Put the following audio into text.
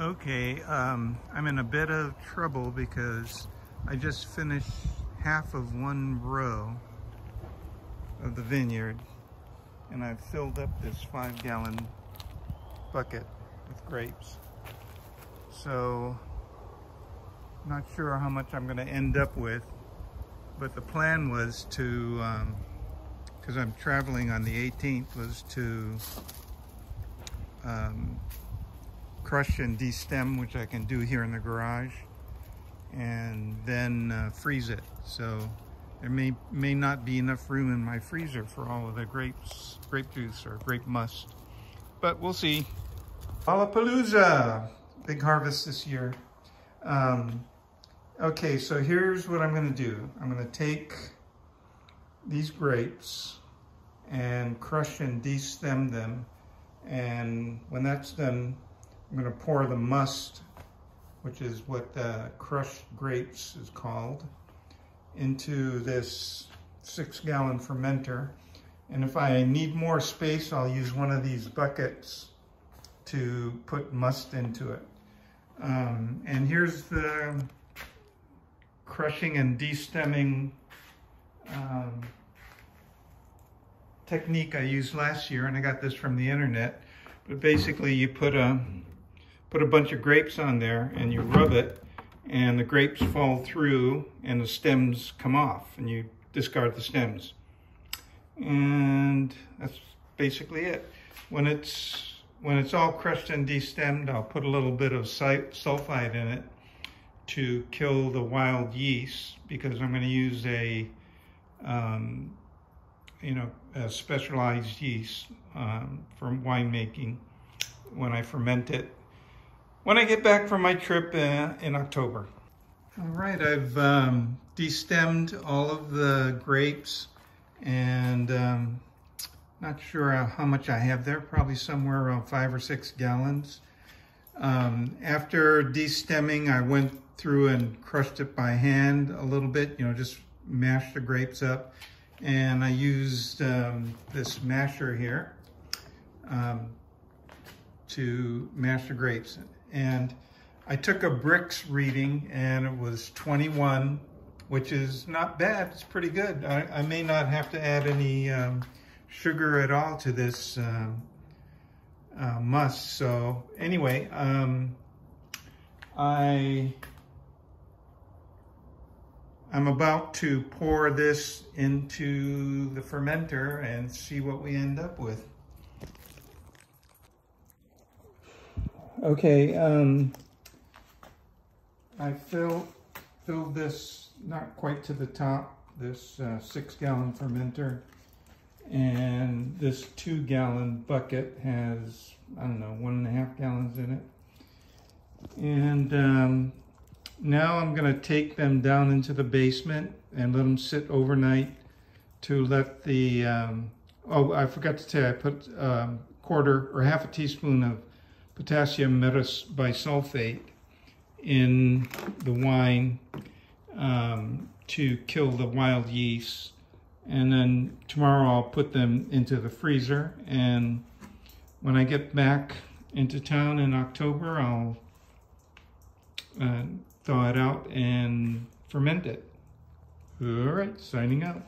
Okay, um, I'm in a bit of trouble because I just finished half of one row of the vineyard and I've filled up this five gallon bucket with grapes. So, not sure how much I'm gonna end up with, but the plan was to, because um, I'm traveling on the 18th, was to um, crush and destem, which I can do here in the garage, and then uh, freeze it. So there may, may not be enough room in my freezer for all of the grapes, grape juice or grape must, but we'll see. Lollapalooza, big harvest this year. Um, okay, so here's what I'm gonna do. I'm gonna take these grapes and crush and destem them. And when that's done, I'm going to pour the must, which is what the crushed grapes is called, into this six gallon fermenter. And if I need more space, I'll use one of these buckets to put must into it. Um, and here's the crushing and destemming um, technique I used last year, and I got this from the internet. But basically you put a put a bunch of grapes on there and you rub it and the grapes fall through and the stems come off and you discard the stems. And that's basically it. When it's when it's all crushed and destemmed, I'll put a little bit of sulfite in it to kill the wild yeast because I'm going to use a, um, you know, a specialized yeast um, for winemaking when I ferment it when I get back from my trip uh, in October. All right, I've um, destemmed all of the grapes and um, not sure how much I have there, probably somewhere around five or six gallons. Um, after destemming, I went through and crushed it by hand a little bit, you know, just mashed the grapes up. And I used um, this masher here um, to mash the grapes. And I took a Brix reading and it was 21, which is not bad. It's pretty good. I, I may not have to add any um, sugar at all to this um, uh, must. So anyway, um, I, I'm about to pour this into the fermenter and see what we end up with. Okay, um, I fill, filled this not quite to the top, this uh, six gallon fermenter. And this two gallon bucket has, I don't know, one and a half gallons in it. And um, now I'm gonna take them down into the basement and let them sit overnight to let the, um, oh, I forgot to say I put a um, quarter or half a teaspoon of potassium metabisulfate in the wine um, to kill the wild yeast. And then tomorrow I'll put them into the freezer. And when I get back into town in October, I'll uh, thaw it out and ferment it. All right, signing out.